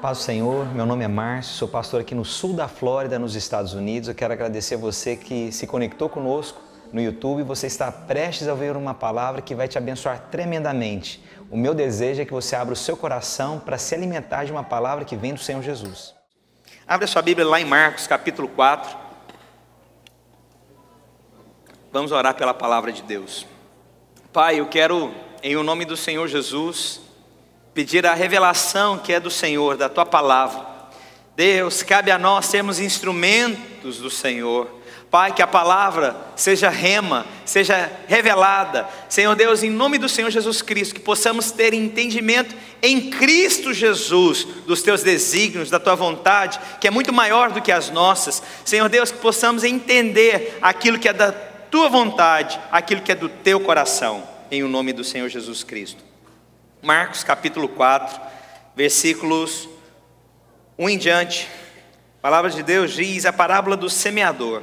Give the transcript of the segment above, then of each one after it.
Paz do Senhor, meu nome é Márcio, sou pastor aqui no sul da Flórida, nos Estados Unidos. Eu quero agradecer a você que se conectou conosco no YouTube. Você está prestes a ouvir uma palavra que vai te abençoar tremendamente. O meu desejo é que você abra o seu coração para se alimentar de uma palavra que vem do Senhor Jesus. Abre a sua Bíblia lá em Marcos, capítulo 4. Vamos orar pela palavra de Deus. Pai, eu quero, em o nome do Senhor Jesus, pedir a revelação que é do Senhor, da tua palavra. Deus, cabe a nós sermos instrumentos do Senhor. Pai, que a palavra seja rema, seja revelada. Senhor Deus, em nome do Senhor Jesus Cristo, que possamos ter entendimento em Cristo Jesus dos teus desígnios, da tua vontade, que é muito maior do que as nossas. Senhor Deus, que possamos entender aquilo que é da tua vontade, aquilo que é do teu coração, em o nome do Senhor Jesus Cristo. Marcos capítulo 4, versículos 1 em diante. A palavra de Deus diz a parábola do semeador.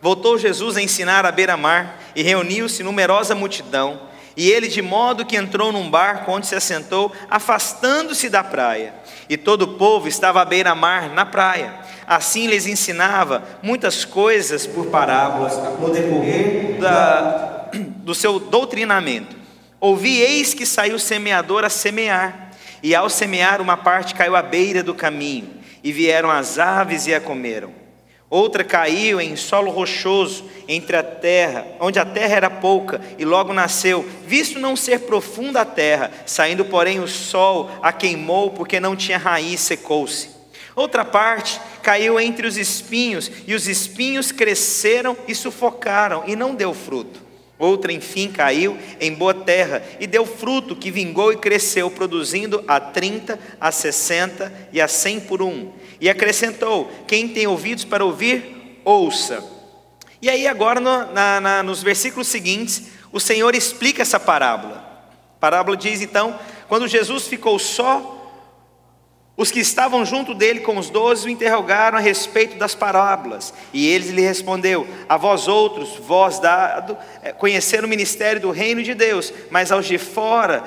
Voltou Jesus a ensinar à beira-mar e reuniu-se numerosa multidão. E ele, de modo que entrou num barco onde se assentou, afastando-se da praia. E todo o povo estava à beira-mar, na praia. Assim lhes ensinava muitas coisas por parábolas, no decorrer da, do seu doutrinamento. Ouvi, eis que saiu o semeador a semear, e ao semear, uma parte caiu à beira do caminho, e vieram as aves e a comeram. Outra caiu em solo rochoso, entre a terra, onde a terra era pouca, e logo nasceu, visto não ser profunda a terra, saindo, porém, o sol a queimou, porque não tinha raiz, secou-se. Outra parte caiu entre os espinhos, e os espinhos cresceram e sufocaram, e não deu fruto. Outra, enfim, caiu em boa terra e deu fruto que vingou e cresceu, produzindo a 30, a 60 e a 100 por um. E acrescentou: Quem tem ouvidos para ouvir, ouça. E aí, agora, no, na, na, nos versículos seguintes, o Senhor explica essa parábola. A parábola diz então: quando Jesus ficou só, os que estavam junto dele com os doze o interrogaram a respeito das parábolas, e ele lhe respondeu: A vós outros, vós dado eh, conhecer o ministério do reino de Deus, mas aos de fora,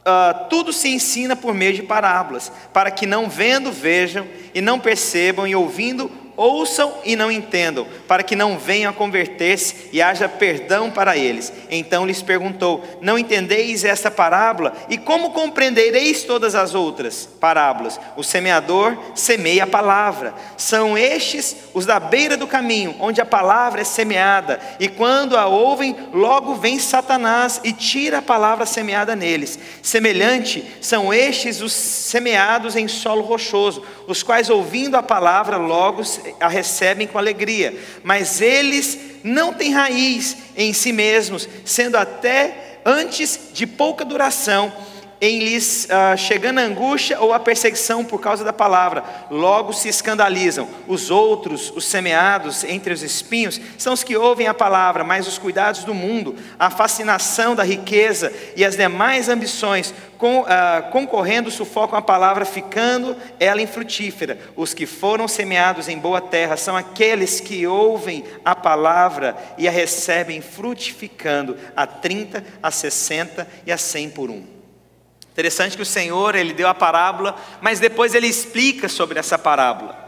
uh, tudo se ensina por meio de parábolas, para que não vendo vejam, e não percebam, e ouvindo ouçam e não entendam, para que não venham a converter-se e haja perdão para eles. Então lhes perguntou: Não entendeis esta parábola? E como compreendereis todas as outras parábolas? O semeador semeia a palavra. São estes os da beira do caminho, onde a palavra é semeada, e quando a ouvem, logo vem Satanás e tira a palavra semeada neles. Semelhante são estes os semeados em solo rochoso, os quais ouvindo a palavra logo a recebem com alegria, mas eles não têm raiz em si mesmos, sendo até antes de pouca duração em lhes uh, chegando a angústia ou a perseguição por causa da palavra, logo se escandalizam. Os outros, os semeados entre os espinhos, são os que ouvem a palavra, mas os cuidados do mundo, a fascinação da riqueza e as demais ambições com, uh, concorrendo sufocam a palavra, ficando ela infrutífera. Os que foram semeados em boa terra são aqueles que ouvem a palavra e a recebem frutificando a 30, a 60 e a 100 por um. Interessante que o Senhor, ele deu a parábola, mas depois ele explica sobre essa parábola.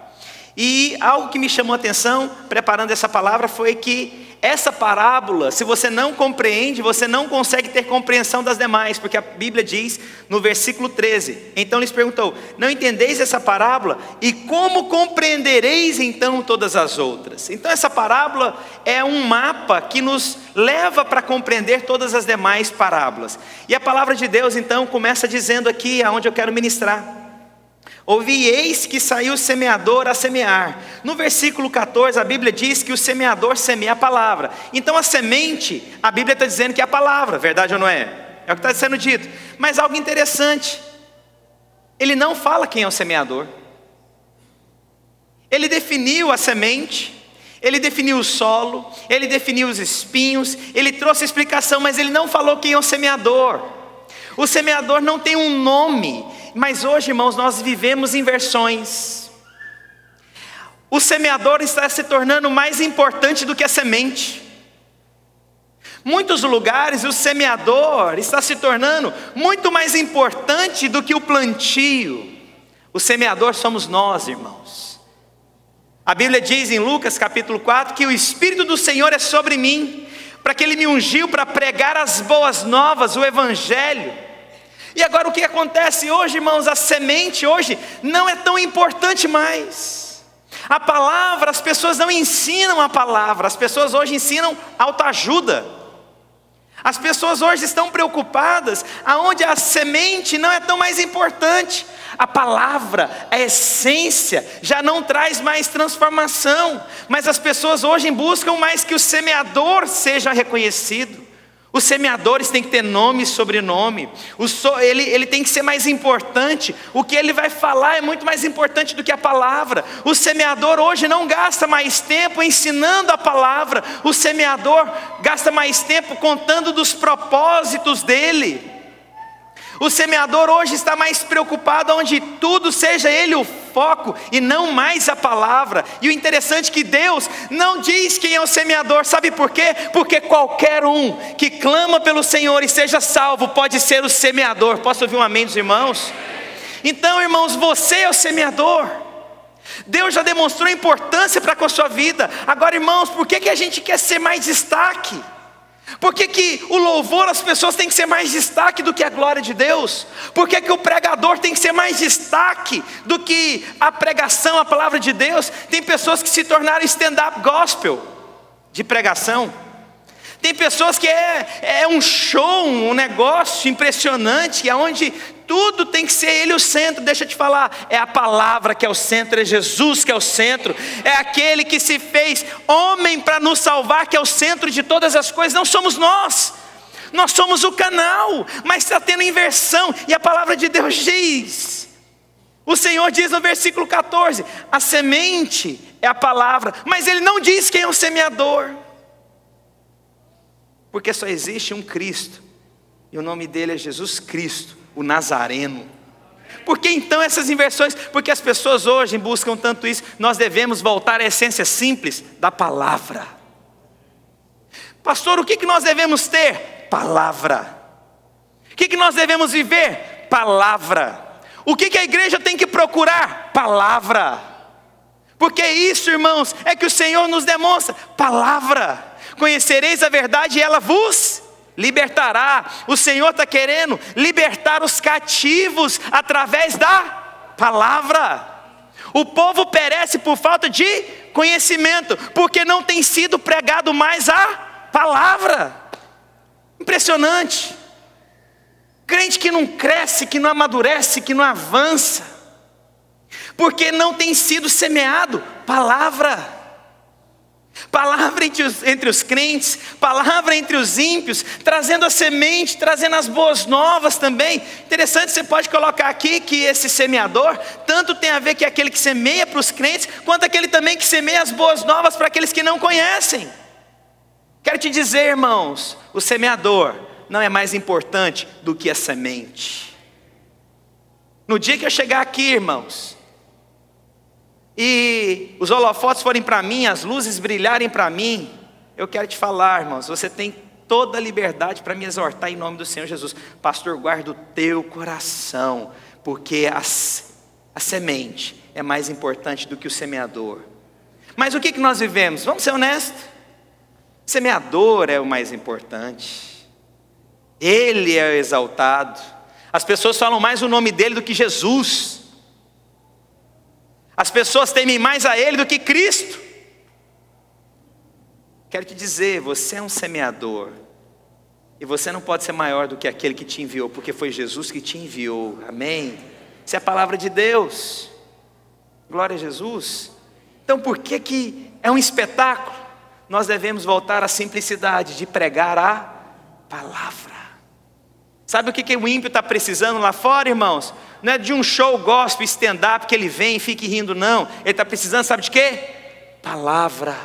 E algo que me chamou a atenção, preparando essa palavra, foi que essa parábola, se você não compreende, você não consegue ter compreensão das demais, porque a Bíblia diz no versículo 13: Então lhes perguntou: Não entendeis essa parábola? E como compreendereis então todas as outras? Então, essa parábola é um mapa que nos leva para compreender todas as demais parábolas. E a palavra de Deus, então, começa dizendo aqui aonde eu quero ministrar. Ouvi, eis que saiu o semeador a semear. No versículo 14, a Bíblia diz que o semeador semeia a palavra. Então a semente, a Bíblia está dizendo que é a palavra, verdade ou não é? É o que está sendo dito. Mas algo interessante, ele não fala quem é o semeador. Ele definiu a semente, ele definiu o solo, ele definiu os espinhos, ele trouxe a explicação, mas ele não falou quem é o semeador. O semeador não tem um nome, mas hoje, irmãos, nós vivemos inversões. O semeador está se tornando mais importante do que a semente. Muitos lugares o semeador está se tornando muito mais importante do que o plantio. O semeador somos nós, irmãos. A Bíblia diz em Lucas capítulo 4 que o Espírito do Senhor é sobre mim, para que ele me ungiu para pregar as boas novas, o Evangelho. E agora o que acontece hoje, irmãos? A semente hoje não é tão importante mais. A palavra, as pessoas não ensinam a palavra, as pessoas hoje ensinam autoajuda. As pessoas hoje estão preocupadas aonde a semente não é tão mais importante. A palavra, a essência, já não traz mais transformação, mas as pessoas hoje buscam mais que o semeador seja reconhecido. Os semeadores têm que ter nome e sobrenome. So, ele, ele tem que ser mais importante. O que ele vai falar é muito mais importante do que a palavra. O semeador hoje não gasta mais tempo ensinando a palavra. O semeador gasta mais tempo contando dos propósitos dele. O semeador hoje está mais preocupado onde tudo seja ele o foco e não mais a palavra. E o interessante é que Deus não diz quem é o semeador, sabe por quê? Porque qualquer um que clama pelo Senhor e seja salvo pode ser o semeador. Posso ouvir um amém dos irmãos? Então, irmãos, você é o semeador. Deus já demonstrou importância para com a sua vida. Agora, irmãos, por que, que a gente quer ser mais destaque? Por que, que o louvor as pessoas tem que ser mais destaque do que a glória de Deus? Por que, que o pregador tem que ser mais destaque do que a pregação, a palavra de Deus? Tem pessoas que se tornaram stand-up gospel de pregação. Tem pessoas que é, é um show, um negócio impressionante, onde tudo tem que ser Ele o centro. Deixa eu te falar, é a palavra que é o centro, é Jesus que é o centro, é aquele que se fez homem para nos salvar, que é o centro de todas as coisas, não somos nós. Nós somos o canal, mas está tendo inversão, e a palavra de Deus diz. O Senhor diz no versículo 14: a semente é a palavra, mas Ele não diz quem é o semeador. Porque só existe um Cristo, e o nome dele é Jesus Cristo, o Nazareno. Por que então essas inversões? Porque as pessoas hoje buscam tanto isso, nós devemos voltar à essência simples da palavra. Pastor, o que, nós devemos ter? Palavra. O que, nós devemos viver? Palavra. O que a igreja tem que procurar? Palavra. Porque isso, irmãos, é que o Senhor nos demonstra: palavra conhecereis a verdade e ela vos libertará. O Senhor está querendo libertar os cativos através da palavra. O povo perece por falta de conhecimento, porque não tem sido pregado mais a palavra. Impressionante. Crente que não cresce, que não amadurece, que não avança, porque não tem sido semeado palavra. Palavra entre os, entre os crentes, palavra entre os ímpios, trazendo a semente, trazendo as boas novas também. Interessante, você pode colocar aqui que esse semeador, tanto tem a ver que é aquele que semeia para os crentes, quanto aquele também que semeia as boas novas para aqueles que não conhecem. Quero te dizer, irmãos, o semeador não é mais importante do que a semente. No dia que eu chegar aqui, irmãos, e os holofotes forem para mim, as luzes brilharem para mim, eu quero te falar, irmãos, você tem toda a liberdade para me exortar em nome do Senhor Jesus. Pastor, guarda o teu coração, porque a, semente é mais importante do que o semeador. Mas o que, que nós vivemos? Vamos ser honestos. Semeador é o mais importante. Ele é o exaltado. As pessoas falam mais o nome dele do que Jesus. As pessoas temem mais a Ele do que Cristo. Quero te dizer, você é um semeador. E você não pode ser maior do que aquele que te enviou, porque foi Jesus que te enviou. Amém? Isso é a palavra de Deus. Glória a Jesus. Então, por que, que é um espetáculo? Nós devemos voltar à simplicidade de pregar a palavra. Sabe o que, que o ímpio está precisando lá fora, irmãos? Não é de um show gospel, stand-up, que ele vem e fique rindo, não. Ele está precisando, sabe de quê? Palavra,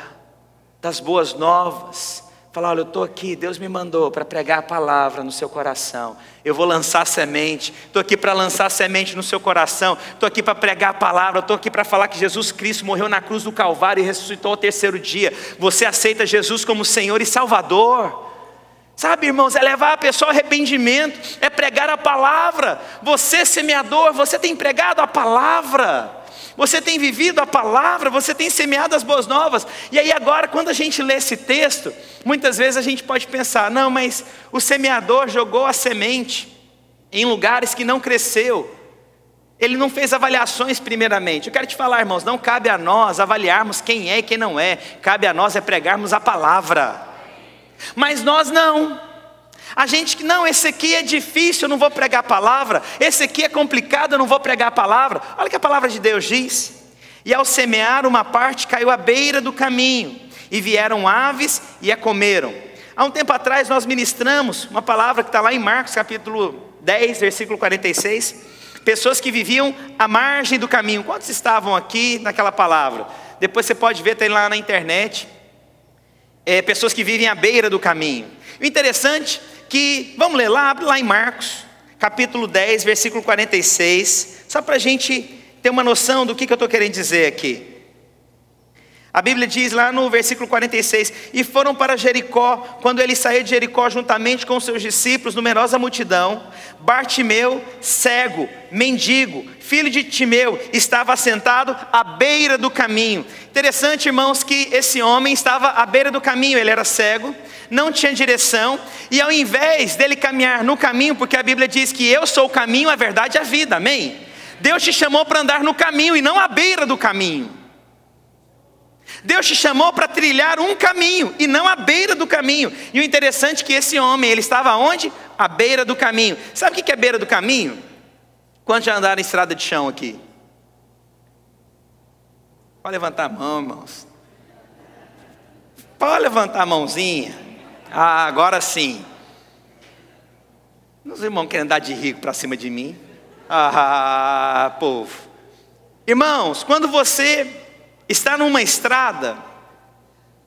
das boas novas. Falar, olha, eu estou aqui, Deus me mandou para pregar a palavra no seu coração. Eu vou lançar semente, estou aqui para lançar semente no seu coração, estou aqui para pregar a palavra, estou aqui para falar que Jesus Cristo morreu na cruz do Calvário e ressuscitou ao terceiro dia. Você aceita Jesus como Senhor e Salvador. Sabe, irmãos, é levar a pessoa ao arrependimento, é pregar a palavra. Você, semeador, você tem pregado a palavra, você tem vivido a palavra, você tem semeado as boas novas. E aí, agora, quando a gente lê esse texto, muitas vezes a gente pode pensar: não, mas o semeador jogou a semente em lugares que não cresceu. Ele não fez avaliações primeiramente. Eu quero te falar, irmãos, não cabe a nós avaliarmos quem é e quem não é. Cabe a nós é pregarmos a palavra. Mas nós não. A gente que não, esse aqui é difícil, eu não vou pregar a palavra. Esse aqui é complicado, eu não vou pregar a palavra. Olha o que a palavra de Deus diz. E ao semear uma parte caiu à beira do caminho, e vieram aves e a comeram. Há um tempo atrás nós ministramos uma palavra que está lá em Marcos capítulo 10, versículo 46. Pessoas que viviam à margem do caminho. Quantos estavam aqui naquela palavra? Depois você pode ver, tem lá na internet é, pessoas que vivem à beira do caminho. O interessante que, vamos ler lá, abre lá em Marcos, capítulo 10, versículo 46, só para a gente ter uma noção do que, que eu estou querendo dizer aqui. A Bíblia diz lá no versículo 46: E foram para Jericó, quando ele saiu de Jericó juntamente com seus discípulos, numerosa multidão. Bartimeu, cego, mendigo, filho de Timeu, estava assentado à beira do caminho. Interessante, irmãos, que esse homem estava à beira do caminho, ele era cego, não tinha direção, e ao invés dele caminhar no caminho, porque a Bíblia diz que eu sou o caminho, a verdade e a vida, amém? Deus te chamou para andar no caminho e não à beira do caminho. Deus te chamou para trilhar um caminho e não a beira do caminho. E o interessante é que esse homem, ele estava onde? À beira do caminho. Sabe o que é beira do caminho? Quantos já andaram em estrada de chão aqui? Pode levantar a mão, irmãos. Pode levantar a mãozinha. Ah, agora sim. Os irmãos querem andar de rico para cima de mim. Ah, povo. Irmãos, quando você está numa estrada,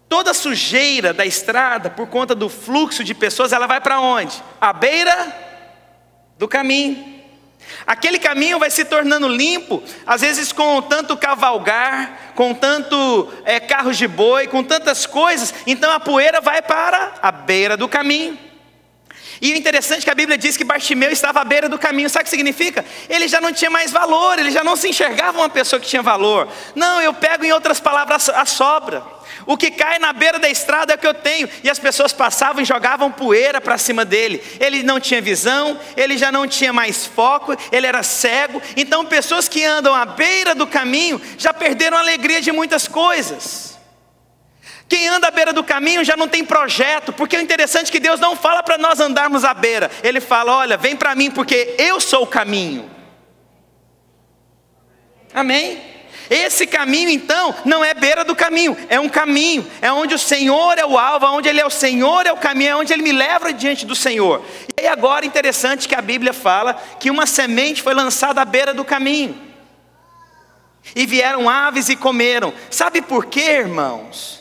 toda sujeira da estrada, por conta do fluxo de pessoas, ela vai para onde? À beira do caminho. Aquele caminho vai se tornando limpo, às vezes com tanto cavalgar, com tanto é, carros de boi, com tantas coisas, então a poeira vai para a beira do caminho. E o interessante é que a Bíblia diz que Bartimeu estava à beira do caminho. Sabe o que significa? Ele já não tinha mais valor, ele já não se enxergava uma pessoa que tinha valor. Não, eu pego em outras palavras a sobra. O que cai na beira da estrada é o que eu tenho. E as pessoas passavam e jogavam poeira para cima dele. Ele não tinha visão, ele já não tinha mais foco, ele era cego. Então, pessoas que andam à beira do caminho já perderam a alegria de muitas coisas. Quem anda à beira do caminho já não tem projeto, porque o interessante é que Deus não fala para nós andarmos à beira, Ele fala: olha, vem para mim, porque eu sou o caminho. Amém? Esse caminho, então, não é beira do caminho, é um caminho, é onde o Senhor é o alvo, onde Ele é o Senhor, é o caminho, é onde Ele me leva diante do Senhor. E aí, agora, interessante que a Bíblia fala que uma semente foi lançada à beira do caminho, e vieram aves e comeram. Sabe por quê, irmãos?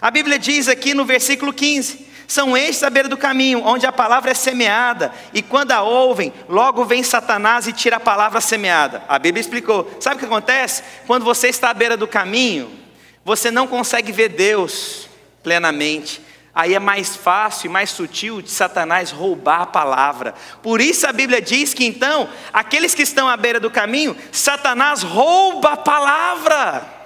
A Bíblia diz aqui no versículo 15: são estes à beira do caminho, onde a palavra é semeada, e quando a ouvem, logo vem Satanás e tira a palavra semeada. A Bíblia explicou. Sabe o que acontece? Quando você está à beira do caminho, você não consegue ver Deus plenamente. Aí é mais fácil e mais sutil de Satanás roubar a palavra. Por isso a Bíblia diz que então, aqueles que estão à beira do caminho, Satanás rouba a palavra.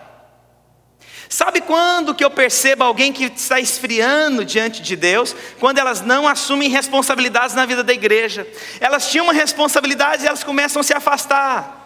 Sabe quando que eu percebo alguém que está esfriando diante de Deus? Quando elas não assumem responsabilidades na vida da igreja. Elas tinham uma responsabilidade e elas começam a se afastar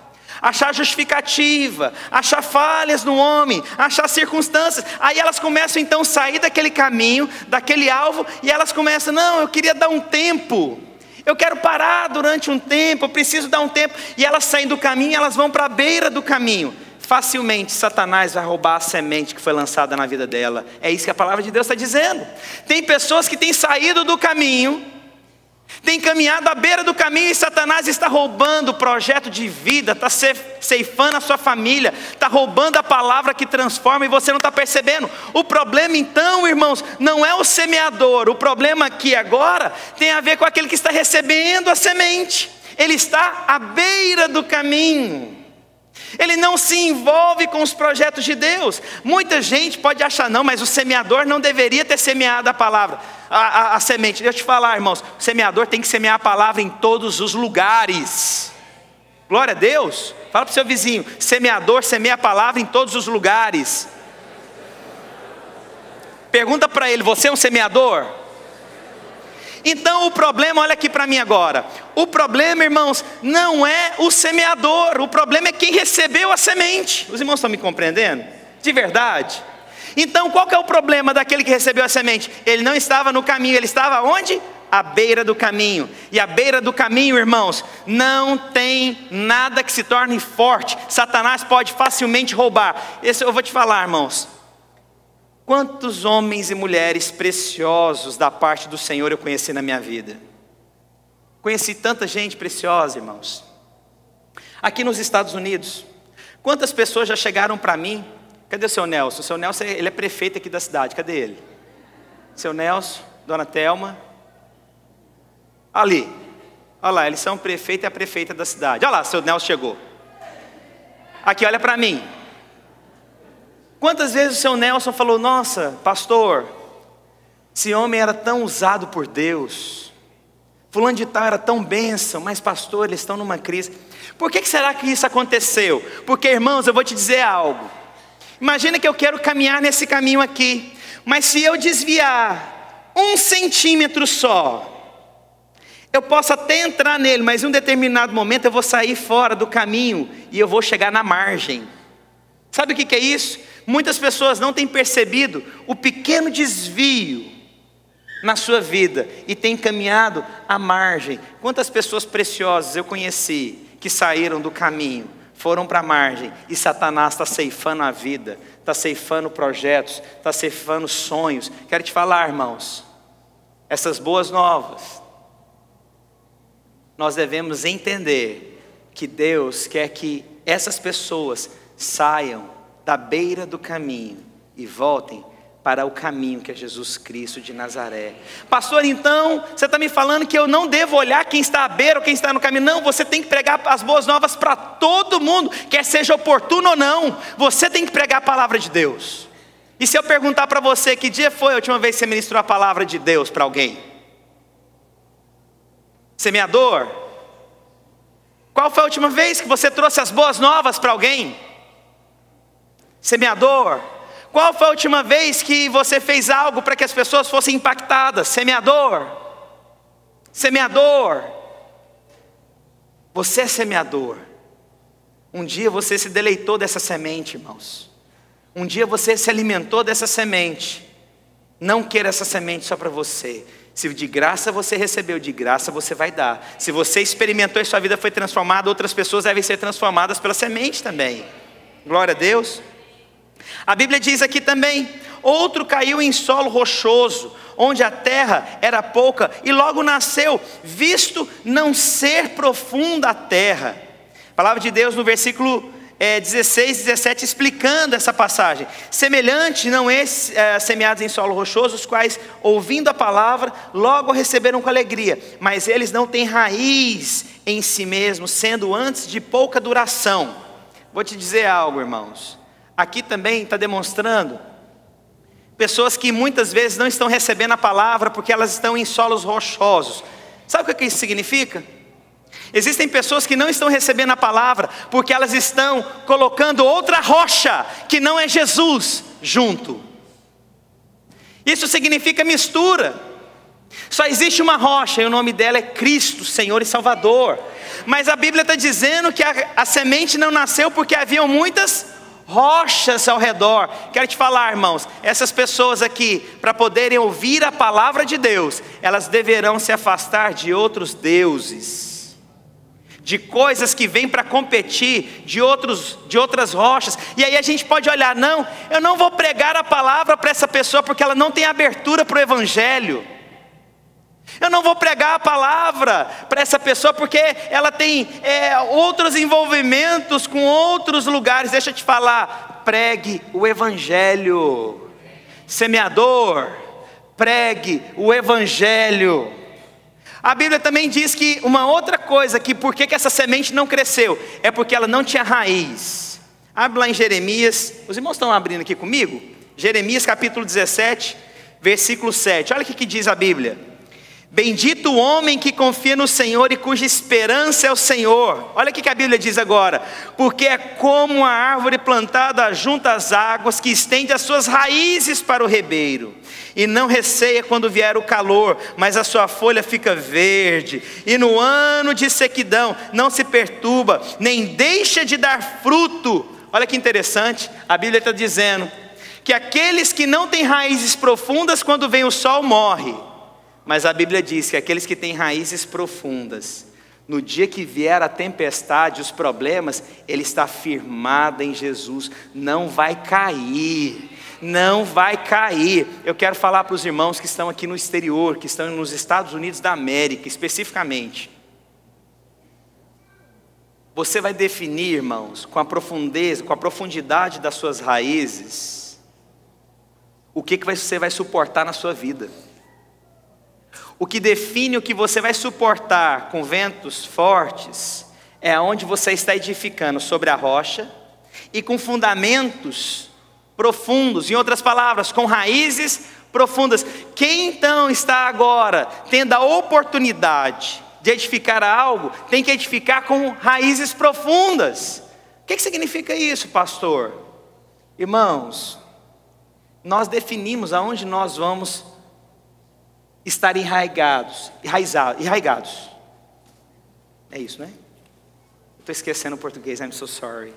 achar justificativa, achar falhas no homem, achar circunstâncias. Aí elas começam então a sair daquele caminho, daquele alvo, e elas começam: não, eu queria dar um tempo. Eu quero parar durante um tempo, eu preciso dar um tempo. E elas saem do caminho, elas vão para a beira do caminho facilmente Satanás vai roubar a semente que foi lançada na vida dela. É isso que a palavra de Deus está dizendo. Tem pessoas que têm saído do caminho, têm caminhado à beira do caminho e Satanás está roubando o projeto de vida, está ceifando a sua família, está roubando a palavra que transforma e você não está percebendo. O problema então, irmãos, não é o semeador, o problema aqui agora tem a ver com aquele que está recebendo a semente. Ele está à beira do caminho. Ele não se envolve com os projetos de Deus. Muita gente pode achar, não, mas o semeador não deveria ter semeado a palavra, a, a, a semente. Deixa eu te falar, irmãos, o semeador tem que semear a palavra em todos os lugares. Glória a Deus. Fala para o seu vizinho: semeador semeia a palavra em todos os lugares. Pergunta para ele: você é um semeador? Então o problema, olha aqui para mim agora. O problema, irmãos, não é o semeador, o problema é quem recebeu a semente. Os irmãos estão me compreendendo? De verdade? Então, qual é o problema daquele que recebeu a semente? Ele não estava no caminho, ele estava onde? À beira do caminho. E à beira do caminho, irmãos, não tem nada que se torne forte. Satanás pode facilmente roubar. Esse eu vou te falar, irmãos. Quantos homens e mulheres preciosos da parte do Senhor eu conheci na minha vida? Conheci tanta gente preciosa, irmãos. Aqui nos Estados Unidos, quantas pessoas já chegaram para mim? Cadê o seu Nelson? O seu Nelson ele é prefeito aqui da cidade, cadê ele? Seu Nelson, Dona Telma. Ali. Olha lá, eles são prefeito e a prefeita da cidade. Olha lá, seu Nelson chegou. Aqui, olha para mim. Quantas vezes o seu Nelson falou: Nossa, pastor, esse homem era tão usado por Deus, Fulano de Tal era tão bênção, mas pastor, eles estão numa crise. Por que, será que isso aconteceu? Porque, irmãos, eu vou te dizer algo. Imagina que eu quero caminhar nesse caminho aqui, mas se eu desviar um centímetro só, eu posso até entrar nele, mas em um determinado momento eu vou sair fora do caminho e eu vou chegar na margem. Sabe o que é isso? Muitas pessoas não têm percebido o pequeno desvio na sua vida e têm caminhado à margem. Quantas pessoas preciosas eu conheci que saíram do caminho, foram para a margem e Satanás está ceifando a vida, está ceifando projetos, está ceifando sonhos. Quero te falar, irmãos, essas boas novas, nós devemos entender que Deus quer que essas pessoas saiam da beira do caminho e voltem para o caminho que é Jesus Cristo de Nazaré. Pastor, então, você está me falando que eu não devo olhar quem está à beira ou quem está no caminho. Não, você tem que pregar as boas novas para todo mundo, quer seja oportuno ou não. Você tem que pregar a palavra de Deus. E se eu perguntar para você que dia foi a última vez que você ministrou a palavra de Deus para alguém? Semeador? Qual foi a última vez que você trouxe as boas novas para alguém? Semeador, qual foi a última vez que você fez algo para que as pessoas fossem impactadas? Semeador, semeador, você é semeador. Um dia você se deleitou dessa semente, irmãos. Um dia você se alimentou dessa semente. Não queira essa semente só para você. Se de graça você recebeu, de graça você vai dar. Se você experimentou e sua vida foi transformada, outras pessoas devem ser transformadas pela semente também. Glória a Deus. A Bíblia diz aqui também: outro caiu em solo rochoso, onde a terra era pouca, e logo nasceu, visto não ser profunda a terra. A palavra de Deus no versículo é, 16, 17, explicando essa passagem. Semelhante não é, é semeados em solo rochoso, os quais, ouvindo a palavra, logo receberam com alegria, mas eles não têm raiz em si mesmos, sendo antes de pouca duração. Vou te dizer algo, irmãos aqui também está demonstrando pessoas que muitas vezes não estão recebendo a palavra porque elas estão em solos rochosos. Sabe o que isso significa? Existem pessoas que não estão recebendo a palavra porque elas estão colocando outra rocha que não é Jesus junto. Isso significa mistura. Só existe uma rocha e o nome dela é Cristo, Senhor e Salvador. Mas a Bíblia está dizendo que a, a semente não nasceu porque haviam muitas rochas ao redor. Quero te falar, irmãos, essas pessoas aqui, para poderem ouvir a palavra de Deus, elas deverão se afastar de outros deuses, de coisas que vêm para competir, de, outros, de outras rochas. E aí a gente pode olhar, não, eu não vou pregar a palavra para essa pessoa porque ela não tem abertura para o Evangelho. Eu não vou pregar a palavra para essa pessoa porque ela tem é, outros envolvimentos com outros lugares. Deixa eu te falar, pregue o Evangelho. Semeador, pregue o Evangelho. A Bíblia também diz que uma outra coisa, que por que, que essa semente não cresceu? É porque ela não tinha raiz. Abre lá em Jeremias, os irmãos estão abrindo aqui comigo? Jeremias capítulo 17, versículo 7. Olha o que diz a Bíblia. Bendito o homem que confia no Senhor e cuja esperança é o Senhor. Olha o que a Bíblia diz agora. Porque é como a árvore plantada junto às águas, que estende as suas raízes para o ribeiro, e não receia quando vier o calor, mas a sua folha fica verde, e no ano de sequidão não se perturba, nem deixa de dar fruto. Olha que interessante, a Bíblia está dizendo que aqueles que não têm raízes profundas, quando vem o sol, morrem. Mas a Bíblia diz que aqueles que têm raízes profundas, no dia que vier a tempestade, os problemas, ele está firmado em Jesus, não vai cair, não vai cair. Eu quero falar para os irmãos que estão aqui no exterior, que estão nos Estados Unidos da América, especificamente. Você vai definir, irmãos, com a profundeza, com a profundidade das suas raízes, o que, que você vai suportar na sua vida. O que define o que você vai suportar com ventos fortes é onde você está edificando sobre a rocha e com fundamentos profundos, em outras palavras, com raízes profundas. Quem então está agora tendo a oportunidade de edificar algo, tem que edificar com raízes profundas. O que, que significa isso, pastor? Irmãos, nós definimos aonde nós vamos estar enraigados, enraigados. É isso, né? Estou esquecendo o português, I'm so sorry.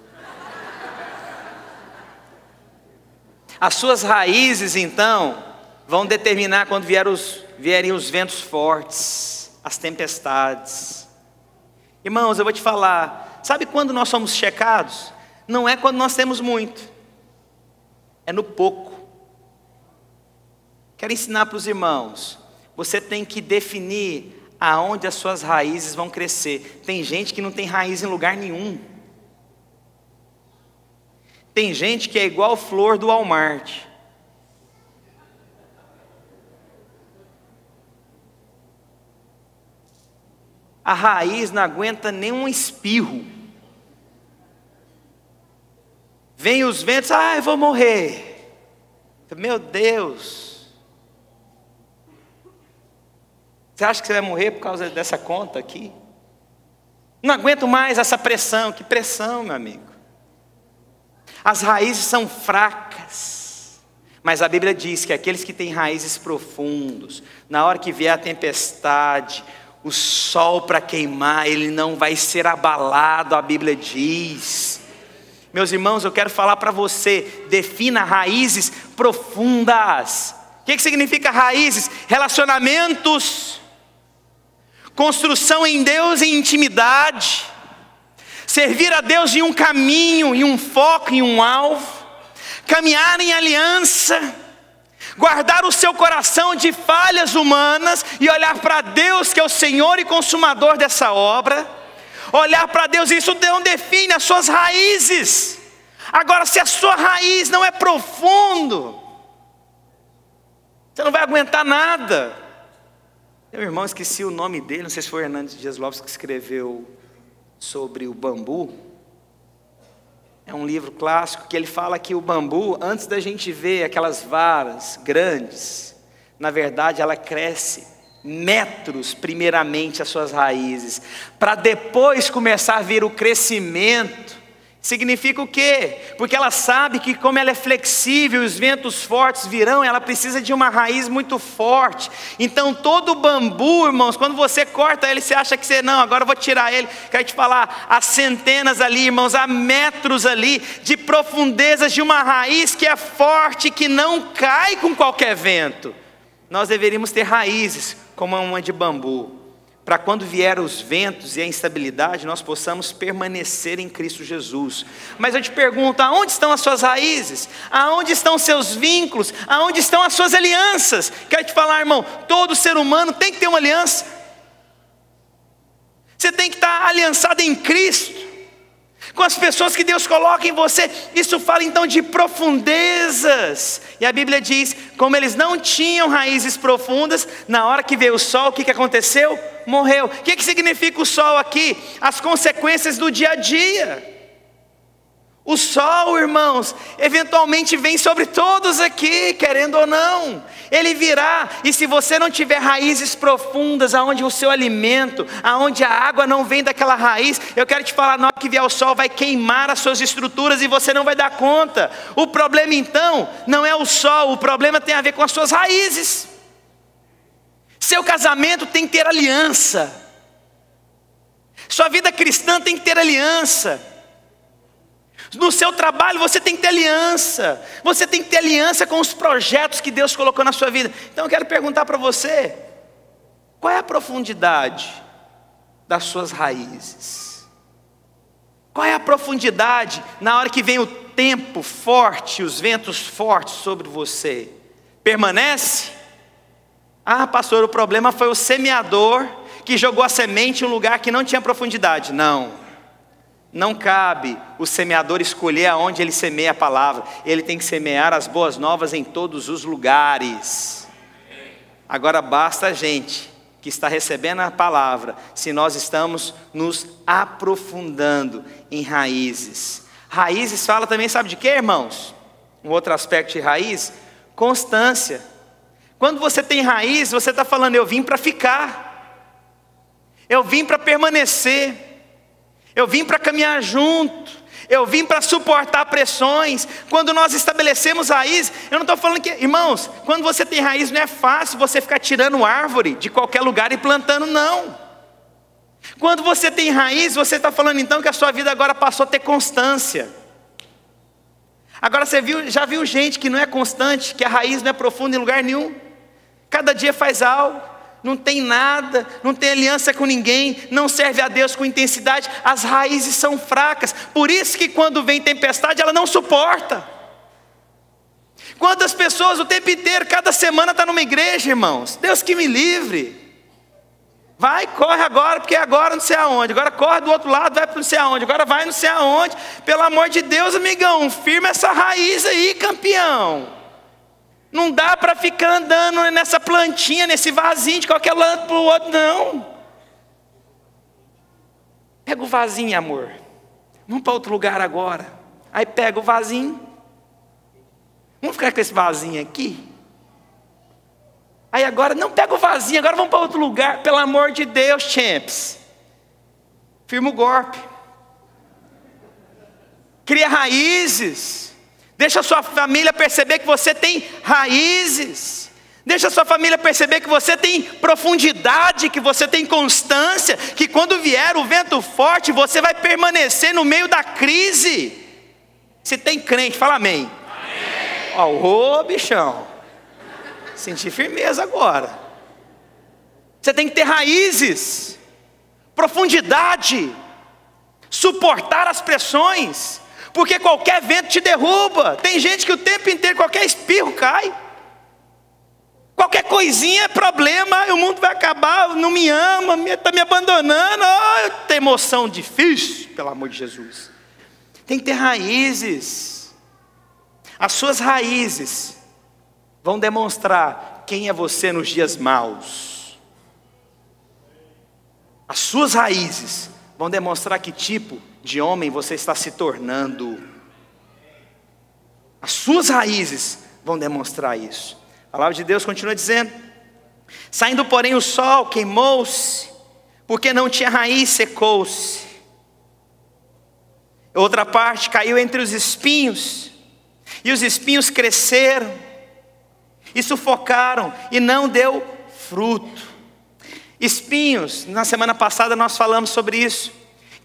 As suas raízes, então, vão determinar quando vier os, vierem os ventos fortes, as tempestades. Irmãos, eu vou te falar, sabe quando nós somos checados? Não é quando nós temos muito, é no pouco. Quero ensinar para os irmãos, você tem que definir aonde as suas raízes vão crescer. Tem gente que não tem raiz em lugar nenhum. Tem gente que é igual flor do Walmart. A raiz não aguenta nem um espirro. Vem os ventos, ah, eu vou morrer. Meu Deus. Você acha que você vai morrer por causa dessa conta aqui? Não aguento mais essa pressão. Que pressão, meu amigo? As raízes são fracas. Mas a Bíblia diz que aqueles que têm raízes profundos, na hora que vier a tempestade, o sol para queimar, ele não vai ser abalado, a Bíblia diz. Meus irmãos, eu quero falar para você: defina raízes profundas. O que, que significa raízes? Relacionamentos construção em Deus em intimidade, servir a Deus em um caminho, em um foco, em um alvo, caminhar em aliança, guardar o seu coração de falhas humanas e olhar para Deus, que é o Senhor e consumador dessa obra, olhar para Deus, isso não define as suas raízes. Agora, se a sua raiz não é profundo, você não vai aguentar nada. Meu irmão, esqueci o nome dele, não sei se foi Hernandes Dias Lopes que escreveu sobre o bambu. É um livro clássico que ele fala que o bambu, antes da gente ver aquelas varas grandes, na verdade ela cresce metros, primeiramente, as suas raízes, para depois começar a ver o crescimento Significa o quê? Porque ela sabe que, como ela é flexível, os ventos fortes virão, ela precisa de uma raiz muito forte. Então, todo bambu, irmãos, quando você corta ele, você acha que você, não, agora eu vou tirar ele. Quero te falar, há centenas ali, irmãos, há metros ali de profundezas de uma raiz que é forte, que não cai com qualquer vento. Nós deveríamos ter raízes como uma de bambu para quando vier os ventos e a instabilidade, nós possamos permanecer em Cristo Jesus. Mas eu te pergunto, aonde estão as suas raízes? Aonde estão os seus vínculos? Aonde estão as suas alianças? Quero te falar, irmão, todo ser humano tem que ter uma aliança. Você tem que estar aliançado em Cristo. Com as pessoas que Deus coloca em você. Isso fala então de profundezas. E a Bíblia diz: como eles não tinham raízes profundas, na hora que veio o sol, o que, que aconteceu? Morreu. O que, que significa o sol aqui? As consequências do dia a dia. O sol, irmãos, eventualmente vem sobre todos aqui, querendo ou não. Ele virá, e se você não tiver raízes profundas, aonde o seu alimento, aonde a água não vem daquela raiz, eu quero te falar, na hora que vier o sol, vai queimar as suas estruturas e você não vai dar conta. O problema então não é o sol, o problema tem a ver com as suas raízes. Seu casamento tem que ter aliança. Sua vida cristã tem que ter aliança. No seu trabalho você tem que ter aliança. Você tem que ter aliança com os projetos que Deus colocou na sua vida. Então eu quero perguntar para você: qual é a profundidade das suas raízes? Qual é a profundidade na hora que vem o tempo forte, os ventos fortes sobre você? Permanece? Ah, pastor, o problema foi o semeador que jogou a semente em um lugar que não tinha profundidade. Não. Não cabe o semeador escolher aonde ele semeia a palavra, ele tem que semear as boas novas em todos os lugares. Agora basta a gente que está recebendo a palavra, se nós estamos nos aprofundando em raízes. Raízes fala também, sabe de quê, irmãos? Um outro aspecto de raiz: constância. Quando você tem raiz, você está falando, eu vim para ficar, eu vim para permanecer. Eu vim para caminhar junto. Eu vim para suportar pressões. Quando nós estabelecemos raiz, eu não estou falando que, irmãos, quando você tem raiz não é fácil você ficar tirando árvore de qualquer lugar e plantando, não. Quando você tem raiz, você está falando então que a sua vida agora passou a ter constância. Agora você viu, já viu gente que não é constante, que a raiz não é profunda em lugar nenhum. Cada dia faz algo não tem nada, não tem aliança com ninguém, não serve a Deus com intensidade, as raízes são fracas. Por isso que quando vem tempestade, ela não suporta. Quantas pessoas o tempo inteiro, cada semana está numa igreja, irmãos? Deus que me livre. Vai, corre agora, porque agora não sei aonde. Agora corre do outro lado, vai para não sei aonde. Agora vai não sei aonde. Pelo amor de Deus, amigão, firma essa raiz aí, campeão. Não dá para ficar andando nessa plantinha, nesse vasinho de qualquer lado para o outro, não. Pega o vasinho, amor. Vamos para outro lugar agora. Aí pega o vasinho. Vamos ficar com esse vasinho aqui? Aí agora, não pega o vasinho, agora vamos para outro lugar. Pelo amor de Deus, champs. Firma o golpe. Cria raízes. Deixa a sua família perceber que você tem raízes. Deixa a sua família perceber que você tem profundidade, que você tem constância, que quando vier o vento forte, você vai permanecer no meio da crise. Se tem crente, fala amém. Ó, ô bichão. Senti firmeza agora. Você tem que ter raízes, profundidade, suportar as pressões porque qualquer vento te derruba. Tem gente que o tempo inteiro, qualquer espirro cai. Qualquer coisinha é problema, o mundo vai acabar, não me ama, está me abandonando. Oh, tem emoção difícil, pelo amor de Jesus. Tem que ter raízes. As suas raízes vão demonstrar quem é você nos dias maus. As suas raízes vão demonstrar que tipo de homem você está se tornando. As suas raízes vão demonstrar isso. A palavra de Deus continua dizendo: Saindo, porém, o sol queimou-se, porque não tinha raiz, secou-se. Outra parte caiu entre os espinhos, e os espinhos cresceram, e sufocaram, e não deu fruto. Espinhos, na semana passada nós falamos sobre isso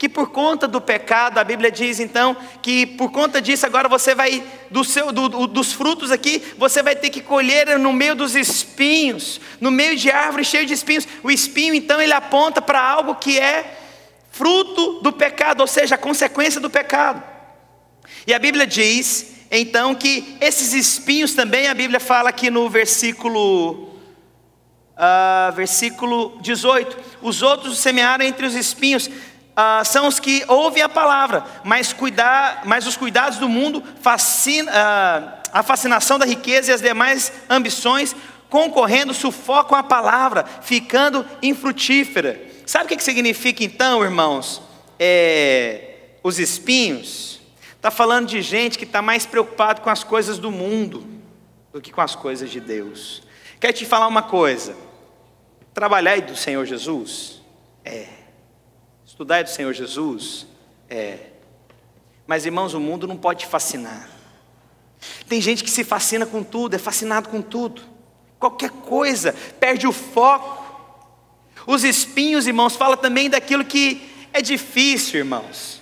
que por conta do pecado, a Bíblia diz então que por conta disso agora você vai do seu do, do, dos frutos aqui, você vai ter que colher no meio dos espinhos, no meio de árvores cheias de espinhos. O espinho então ele aponta para algo que é fruto do pecado, ou seja, a consequência do pecado. E a Bíblia diz então que esses espinhos também a Bíblia fala aqui no versículo uh, versículo 18, os outros semearam entre os espinhos ah, são os que ouvem a palavra, mas, cuidar, mas os cuidados do mundo, fascina, ah, a fascinação da riqueza e as demais ambições concorrendo sufocam a palavra, ficando infrutífera. Sabe o que significa então, irmãos? É, os espinhos. Está falando de gente que está mais preocupado com as coisas do mundo do que com as coisas de Deus. Quer te falar uma coisa? Trabalhar do Senhor Jesus? É. Estudar do Senhor Jesus? É. Mas irmãos, o mundo não pode fascinar. Tem gente que se fascina com tudo, é fascinado com tudo. Qualquer coisa, perde o foco. Os espinhos, irmãos, fala também daquilo que é difícil, irmãos.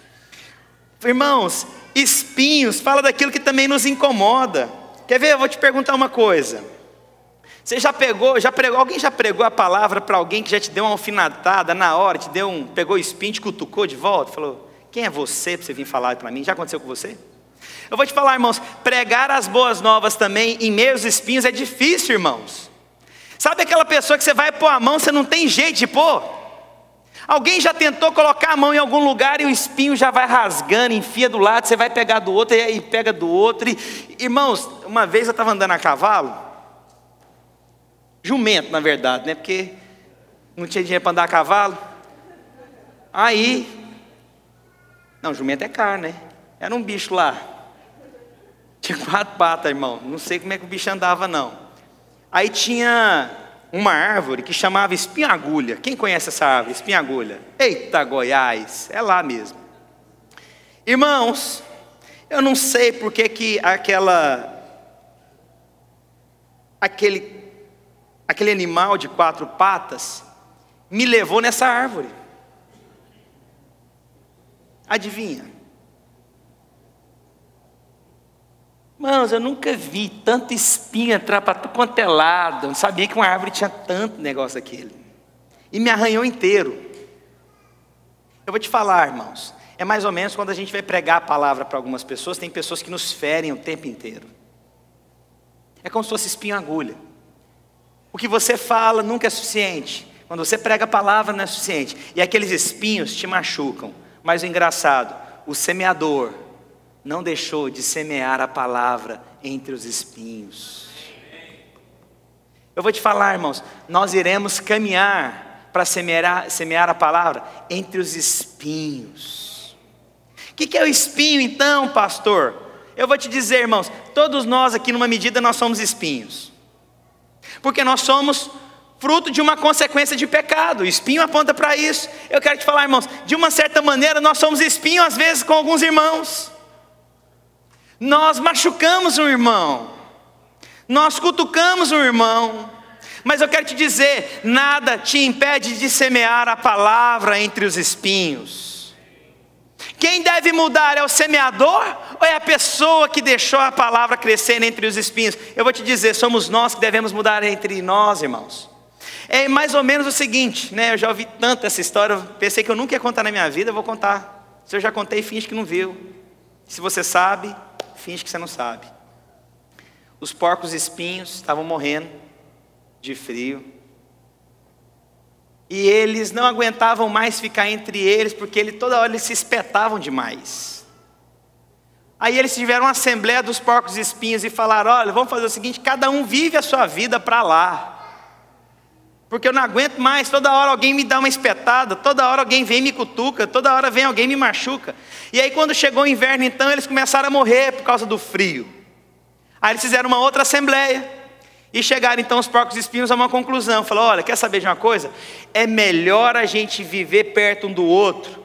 Irmãos, espinhos fala daquilo que também nos incomoda. Quer ver? Eu vou te perguntar uma coisa. Você já pegou, já pregou, alguém já pregou a palavra para alguém que já te deu uma alfinetada na hora, te deu um, pegou o espinho, te cutucou de volta, falou: "Quem é você para você vir falar para mim?" Já aconteceu com você? Eu vou te falar, irmãos, pregar as boas novas também em meios espinhos é difícil, irmãos. Sabe aquela pessoa que você vai pôr a mão, você não tem jeito de pôr? Alguém já tentou colocar a mão em algum lugar e o espinho já vai rasgando, enfia do lado, você vai pegar do outro e pega do outro. E, irmãos, uma vez eu estava andando a cavalo, Jumento, na verdade, né? Porque não tinha dinheiro para andar a cavalo. Aí, não, jumento é carne, né? Era um bicho lá. Tinha quatro patas, irmão. Não sei como é que o bicho andava, não. Aí tinha uma árvore que chamava espinha-agulha. Quem conhece essa árvore? Espinha-agulha. Eita, Goiás, é lá mesmo. Irmãos, eu não sei porque que aquela aquele aquele animal de quatro patas, me levou nessa árvore. Adivinha? Mãos, eu nunca vi tanta espinha entrar para tudo quanto é lado. Eu não sabia que uma árvore tinha tanto negócio aquele. E me arranhou inteiro. Eu vou te falar, irmãos. É mais ou menos quando a gente vai pregar a palavra para algumas pessoas, tem pessoas que nos ferem o tempo inteiro. É como se fosse espinho agulha. O que você fala nunca é suficiente. Quando você prega a palavra não é suficiente. E aqueles espinhos te machucam. Mas o engraçado, o semeador não deixou de semear a palavra entre os espinhos. Eu vou te falar, irmãos, nós iremos caminhar para semear, semear a palavra entre os espinhos. O que, que é o espinho então, pastor? Eu vou te dizer, irmãos, todos nós aqui, numa medida, nós somos espinhos. Porque nós somos fruto de uma consequência de pecado. O espinho aponta para isso. Eu quero te falar, irmãos, de uma certa maneira nós somos espinho às vezes com alguns irmãos. Nós machucamos um irmão. Nós cutucamos um irmão. Mas eu quero te dizer, nada te impede de semear a palavra entre os espinhos. Quem deve mudar é o semeador ou é a pessoa que deixou a palavra crescer entre os espinhos? Eu vou te dizer, somos nós que devemos mudar entre nós, irmãos. É mais ou menos o seguinte, né? Eu já ouvi tanto essa história, pensei que eu nunca ia contar na minha vida, eu vou contar. Se eu já contei, finge que não viu. Se você sabe, finge que você não sabe. Os porcos espinhos estavam morrendo de frio. E eles não aguentavam mais ficar entre eles, porque ele, toda hora eles se espetavam demais. Aí eles tiveram uma assembleia dos porcos espinhos e falaram: olha, vamos fazer o seguinte: cada um vive a sua vida para lá. Porque eu não aguento mais, toda hora alguém me dá uma espetada, toda hora alguém vem e me cutuca, toda hora vem alguém e me machuca. E aí quando chegou o inverno, então, eles começaram a morrer por causa do frio. Aí eles fizeram uma outra assembleia. E chegaram então os porcos espinhos a uma conclusão. Falou: olha, quer saber de uma coisa? É melhor a gente viver perto um do outro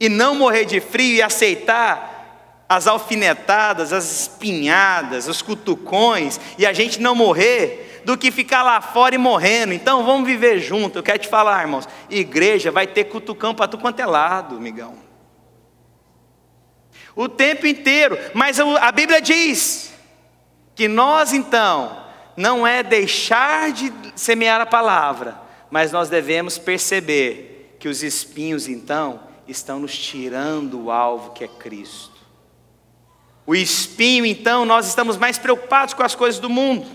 e não morrer de frio e aceitar as alfinetadas, as espinhadas, os cutucões e a gente não morrer do que ficar lá fora e morrendo. Então vamos viver junto. Eu quero te falar, irmãos, igreja vai ter cutucão para tu quanto é lado, migão. O tempo inteiro. Mas a Bíblia diz que nós então não é deixar de semear a palavra, mas nós devemos perceber que os espinhos, então, estão nos tirando o alvo que é Cristo. O espinho, então, nós estamos mais preocupados com as coisas do mundo.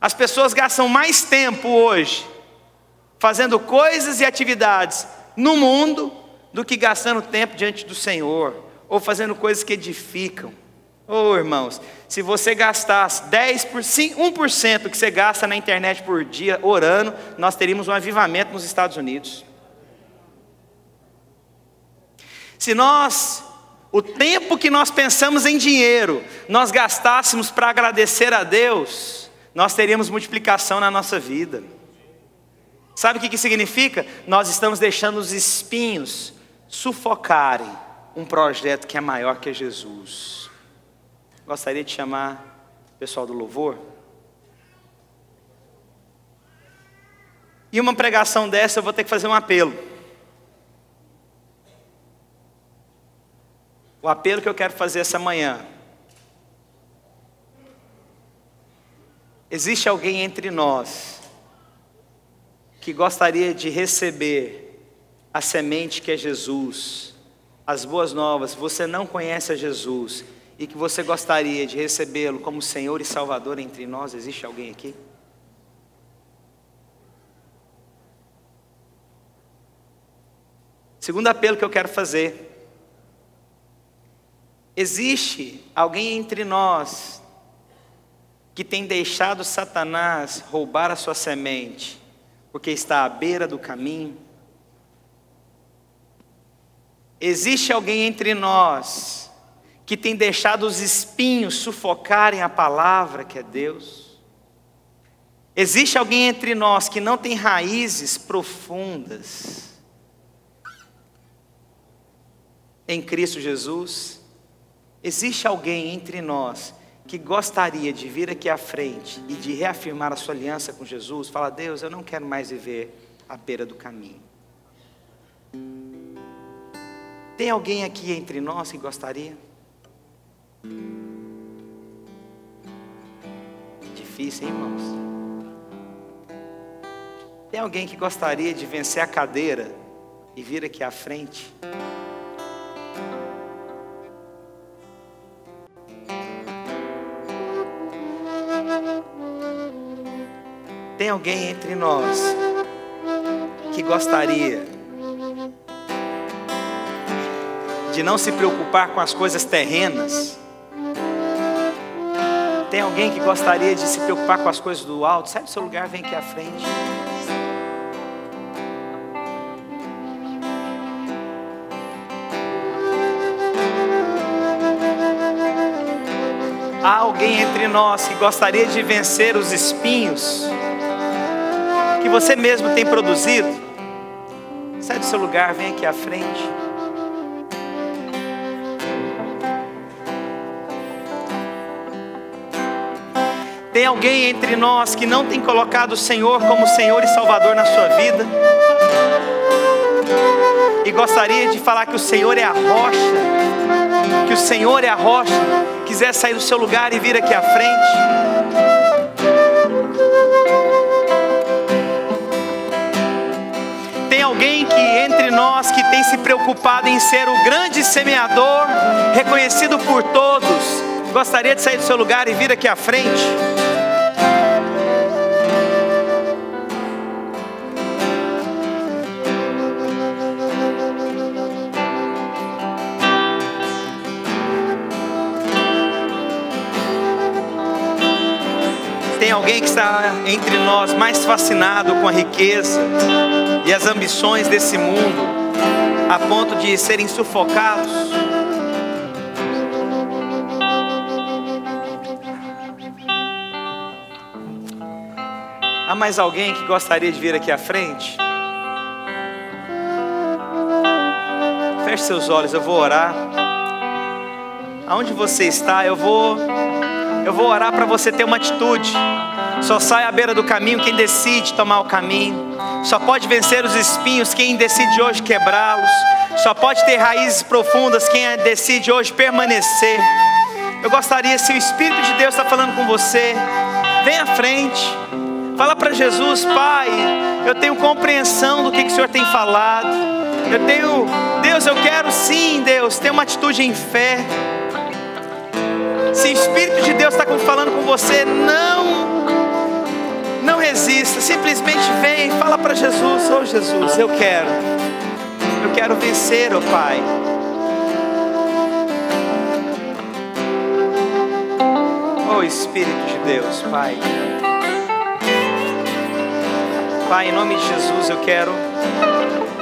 As pessoas gastam mais tempo hoje fazendo coisas e atividades no mundo do que gastando tempo diante do Senhor, ou fazendo coisas que edificam. Ô oh, irmãos, se você gastasse 10 por 1% que você gasta na internet por dia orando, nós teríamos um avivamento nos Estados Unidos. Se nós, o tempo que nós pensamos em dinheiro, nós gastássemos para agradecer a Deus, nós teríamos multiplicação na nossa vida. Sabe o que, que significa? Nós estamos deixando os espinhos sufocarem um projeto que é maior que Jesus. Gostaria de chamar o pessoal do louvor. E uma pregação dessa eu vou ter que fazer um apelo. O apelo que eu quero fazer essa manhã. Existe alguém entre nós que gostaria de receber a semente que é Jesus, as boas novas, você não conhece a Jesus e que você gostaria de recebê-lo como Senhor e Salvador entre nós, existe alguém aqui? Segundo apelo que eu quero fazer. Existe alguém entre nós que tem deixado Satanás roubar a sua semente porque está à beira do caminho. Existe alguém entre nós que tem deixado os espinhos sufocarem a palavra que é Deus? Existe alguém entre nós que não tem raízes profundas em Cristo Jesus? Existe alguém entre nós que gostaria de vir aqui à frente e de reafirmar a sua aliança com Jesus, fala: Deus, eu não quero mais viver à beira do caminho. Tem alguém aqui entre nós que gostaria? Difícil, hein, irmãos? Tem alguém que gostaria de vencer a cadeira e vir aqui à frente? Tem alguém entre nós que gostaria de não se preocupar com as coisas terrenas? Tem alguém que gostaria de se preocupar com as coisas do alto? Sai do seu lugar, vem aqui à frente. Há alguém entre nós que gostaria de vencer os espinhos que você mesmo tem produzido, sai do seu lugar, vem aqui à frente. Tem alguém entre nós que não tem colocado o Senhor como Senhor e Salvador na sua vida? E gostaria de falar que o Senhor é a rocha, que o Senhor é a rocha, quiser sair do seu lugar e vir aqui à frente. alguém que entre nós que tem se preocupado em ser o grande semeador, reconhecido por todos, gostaria de sair do seu lugar e vir aqui à frente? Está entre nós mais fascinado com a riqueza e as ambições desse mundo, a ponto de serem sufocados? Há mais alguém que gostaria de vir aqui à frente? Feche seus olhos, eu vou orar. Aonde você está, eu vou eu vou orar para você ter uma atitude. Só sai à beira do caminho quem decide tomar o caminho. Só pode vencer os espinhos quem decide hoje quebrá-los. Só pode ter raízes profundas quem decide hoje permanecer. Eu gostaria, se o Espírito de Deus está falando com você, vem à frente. Fala para Jesus, Pai, eu tenho compreensão do que, que o Senhor tem falado. Eu tenho, Deus, eu quero sim, Deus, ter uma atitude em fé. Se o Espírito de Deus está falando com você, não, não resista. Simplesmente vem, fala para Jesus: Oh Jesus, eu quero. Eu quero vencer, oh Pai. Oh Espírito de Deus, Pai. Pai, em nome de Jesus, eu quero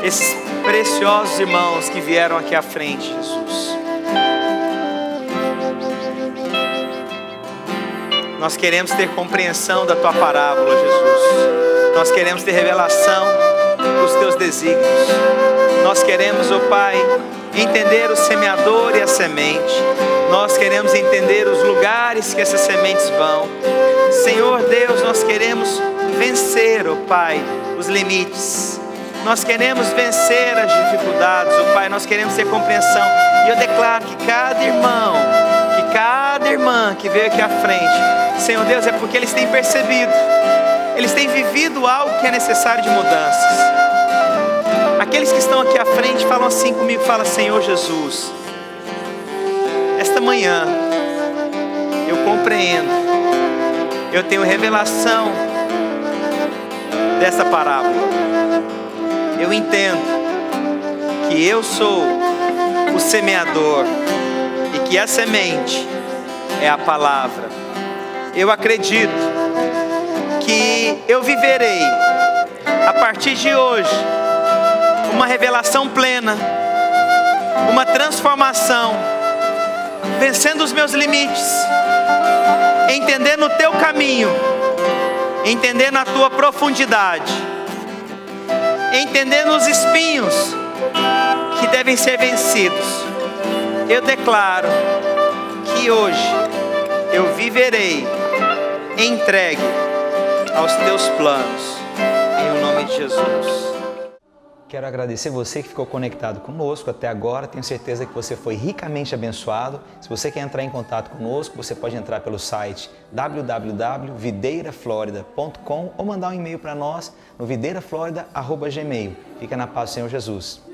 esses preciosos irmãos que vieram aqui à frente, Jesus. Nós queremos ter compreensão da tua parábola, Jesus. Nós queremos ter revelação dos teus desígnios. Nós queremos, ó oh Pai, entender o semeador e a semente. Nós queremos entender os lugares que essas sementes vão. Senhor Deus, nós queremos vencer, ó oh Pai, os limites. Nós queremos vencer as dificuldades, ó oh Pai, nós queremos ter compreensão. E eu declaro que cada irmão, que cada irmã que veio aqui à frente, Senhor Deus, é porque eles têm percebido, eles têm vivido algo que é necessário de mudanças. Aqueles que estão aqui à frente falam assim comigo, fala Senhor Jesus, esta manhã eu compreendo, eu tenho revelação dessa parábola. Eu entendo que eu sou o semeador e que a semente é a palavra. Eu acredito que eu viverei a partir de hoje uma revelação plena, uma transformação, vencendo os meus limites, entendendo o teu caminho entendendo a tua profundidade, entendendo os espinhos que devem ser vencidos. Eu declaro que hoje eu viverei entregue aos teus planos, em nome de Jesus. Quero agradecer você que ficou conectado conosco até agora. Tenho certeza que você foi ricamente abençoado. Se você quer entrar em contato conosco, você pode entrar pelo site www.videiraflorida.com ou mandar um e-mail para nós no videiraflorida.gmail. Fica na paz Senhor Jesus.